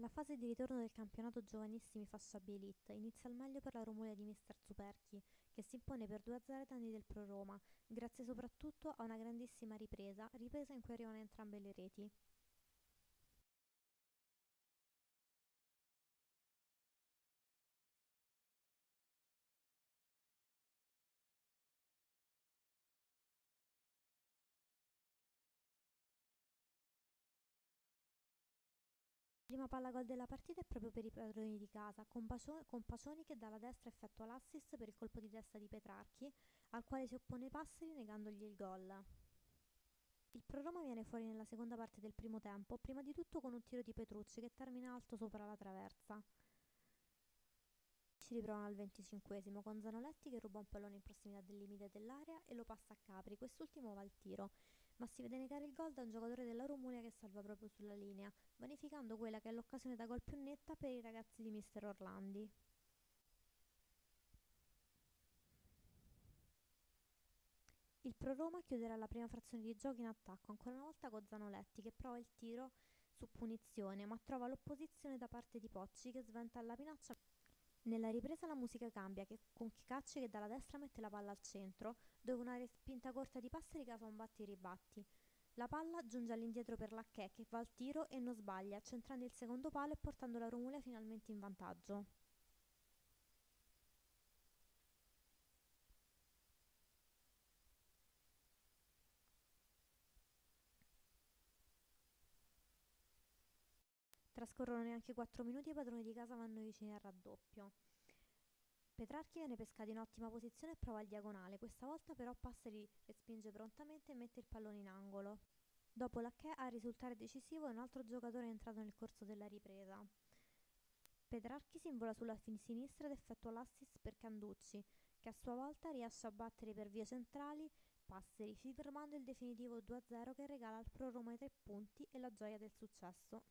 La fase di ritorno del campionato giovanissimi fascia B Elite inizia al meglio per la Romulea di mister Zuperchi, che si impone per 2-0 ai danni del Pro Roma, grazie soprattutto a una grandissima ripresa, ripresa in cui arrivano entrambe le reti. Prima palla gol della partita è proprio per i padroni di casa, con, Bacio- con Pacioni che dalla destra effettua l'assist per il colpo di testa di Petrarchi, al quale si oppone Passeri negandogli il gol. Il Pro Roma viene fuori nella seconda parte del primo tempo, prima di tutto con un tiro di Petrucci che termina alto sopra la traversa. Ci riprovano al venticinquesimo con Zanoletti che ruba un pallone in prossimità del limite dell'area e lo passa a Capri, quest'ultimo va al tiro, ma si vede negare il gol da un giocatore della Romulea che salva proprio sulla linea, vanificando quella che è l'occasione da gol più netta per i ragazzi di mister Orlandi. Il Pro Roma chiuderà la prima frazione di gioco in attacco, ancora una volta con Zanoletti che prova il tiro su punizione, ma trova l'opposizione da parte di Pocci che sventa alla pinaccia nella ripresa la musica cambia che, con Chicacci che dalla destra mette la palla al centro, dove una respinta corta di Passeri causa un batti e ribatti. La palla giunge all'indietro per Lacchè che va al tiro e non sbaglia, centrando il secondo palo e portando la Romulea finalmente in vantaggio. Trascorrono neanche 4 minuti e i padroni di casa vanno vicini al raddoppio. Petrarchi viene pescato in ottima posizione e prova il diagonale, questa volta però Passeri respinge prontamente e mette il pallone in angolo. Dopo Lacchè a risultare decisivo è un altro giocatore entrato nel corso della ripresa. Petrarchi si invola sulla sinistra ed effettua l'assist per Canducci, che a sua volta riesce a battere per vie centrali Passeri, firmando il definitivo 2-0 che regala al Pro Roma i tre punti e la gioia del successo.